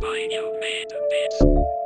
by your Made Bits.